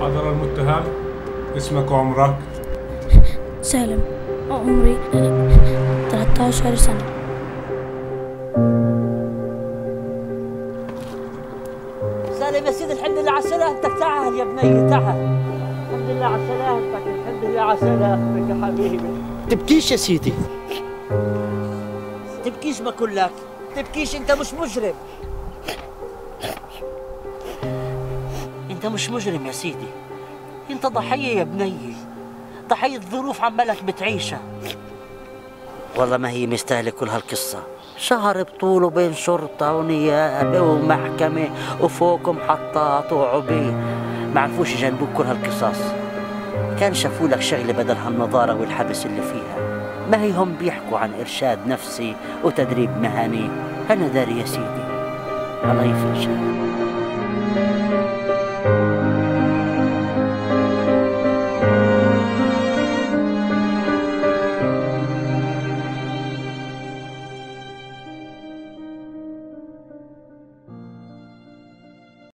حضر المتهم. اسمك وعمرك؟ سالم. عمري 13 سنة. سالم يا سيدي الحمد لله على سلامتك تعال يا بني تعال. الحمد لله على سلامتك الحمد لله على سلامتك يا حبيبي. تبكيش يا سيدي. تبكيش بقول لك تبكيش انت مش مجرم. انت مش مجرم يا سيدي. انت ضحية يا بني. ضحية ظروف عمالك بتعيشها. والله ما هي مستاهلة كل هالقصة. شهر بطوله بين شرطة ونيابة ومحكمة وفوق محطات وعبي. ما عرفوش يجنبوك كل هالقصص. كان شافوا لك شغلة بدل هالنظارة والحبس اللي فيها. ما هي هم بيحكوا عن إرشاد نفسي وتدريب مهني؟ أنا داري يا سيدي. الله يفرجها.